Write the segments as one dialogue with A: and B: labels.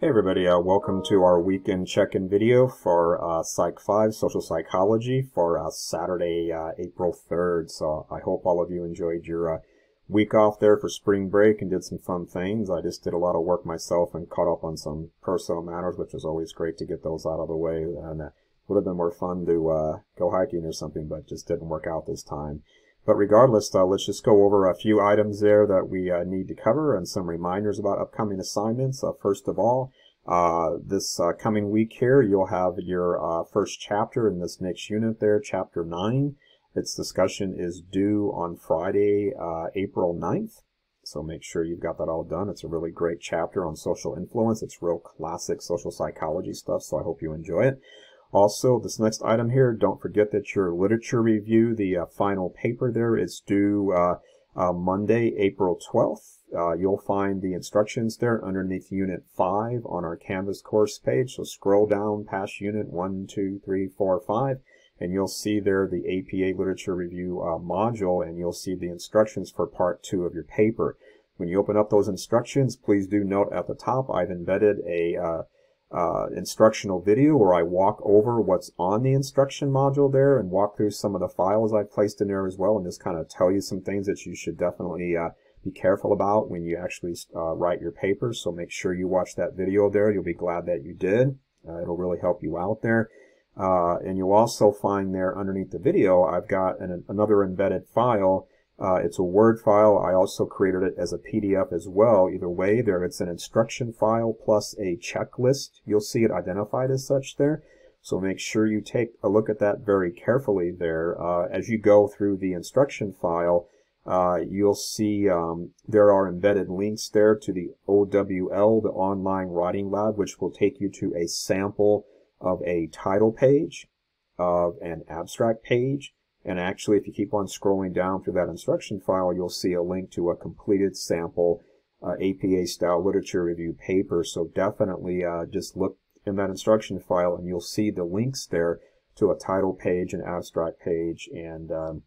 A: Hey everybody, uh, welcome to our weekend check-in video for uh, Psych 5 Social Psychology for uh, Saturday, uh, April 3rd. So I hope all of you enjoyed your uh, week off there for spring break and did some fun things. I just did a lot of work myself and caught up on some personal matters, which was always great to get those out of the way. And it would have been more fun to uh, go hiking or something, but just didn't work out this time. But regardless, uh, let's just go over a few items there that we uh, need to cover and some reminders about upcoming assignments. Uh, first of all, uh, this uh, coming week here, you'll have your uh, first chapter in this next unit there, chapter 9. Its discussion is due on Friday, April 9th. So make sure you've got that all done. It's a really great chapter on social influence. It's real classic social psychology stuff, so I hope you enjoy it. Also, this next item here, don't forget that your literature review, the uh, final paper there, is due uh, uh, Monday, April 12th. Uh, you'll find the instructions there underneath Unit 5 on our Canvas course page. So scroll down past Unit 1, 2, 3, 4, 5, and you'll see there the APA Literature Review uh, module, and you'll see the instructions for Part 2 of your paper. When you open up those instructions, please do note at the top I've embedded a uh, instructional video where I walk over what's on the instruction module there and walk through some of the files I've placed in there as well and just kind of tell you some things that you should definitely uh, be careful about when you actually uh, write your paper. So make sure you watch that video there. You'll be glad that you did. Uh, it'll really help you out there. Uh, and you'll also find there underneath the video, I've got an, another embedded file uh, it's a Word file. I also created it as a PDF as well. Either way, there it's an instruction file plus a checklist. You'll see it identified as such there. So make sure you take a look at that very carefully there. Uh, as you go through the instruction file, uh, you'll see um, there are embedded links there to the OWL, the Online Writing Lab, which will take you to a sample of a title page, of an abstract page, and actually, if you keep on scrolling down through that instruction file, you'll see a link to a completed sample uh, APA-style literature review paper. So definitely uh, just look in that instruction file and you'll see the links there to a title page, an abstract page, and um,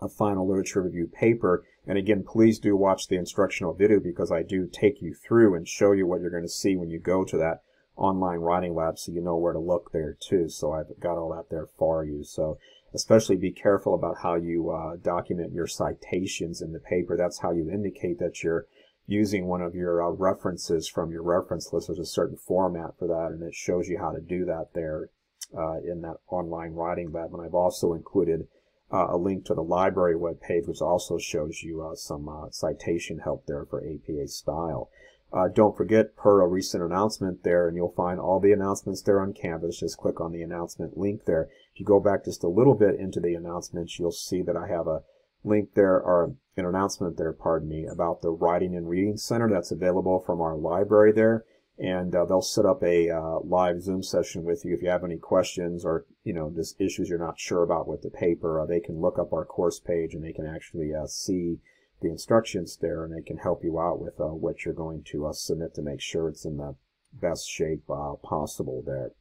A: a final literature review paper. And again, please do watch the instructional video because I do take you through and show you what you're going to see when you go to that online writing lab so you know where to look there too. So I've got all that there for you. So especially be careful about how you uh, document your citations in the paper. That's how you indicate that you're using one of your uh, references from your reference list. There's a certain format for that, and it shows you how to do that there uh, in that online writing lab. And I've also included uh, a link to the library webpage, which also shows you uh, some uh, citation help there for APA style. Uh, don't forget, per a recent announcement there, and you'll find all the announcements there on Canvas. Just click on the announcement link there. If you go back just a little bit into the announcements, you'll see that I have a link there, or an announcement there, pardon me, about the Writing and Reading Center that's available from our library there. And uh, they'll set up a uh, live Zoom session with you if you have any questions or, you know, just issues you're not sure about with the paper. Uh, they can look up our course page and they can actually uh, see the instructions there and they can help you out with uh, what you're going to uh, submit to make sure it's in the best shape uh, possible there.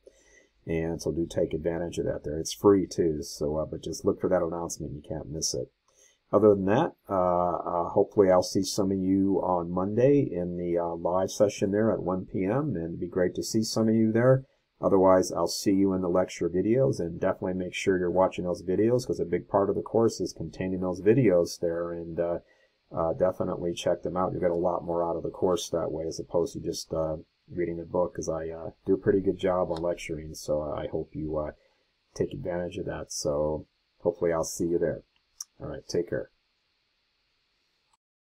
A: And so do take advantage of that there. It's free too, so uh, but just look for that announcement. You can't miss it. Other than that, uh, hopefully I'll see some of you on Monday in the live session there at 1 p.m. and it'd be great to see some of you there. Otherwise, I'll see you in the lecture videos and definitely make sure you're watching those videos because a big part of the course is containing those videos there and uh, uh, definitely check them out. You'll get a lot more out of the course that way as opposed to just uh, reading the book because I uh, do a pretty good job on lecturing. So I hope you uh, take advantage of that. So hopefully I'll see you there. All right, take care.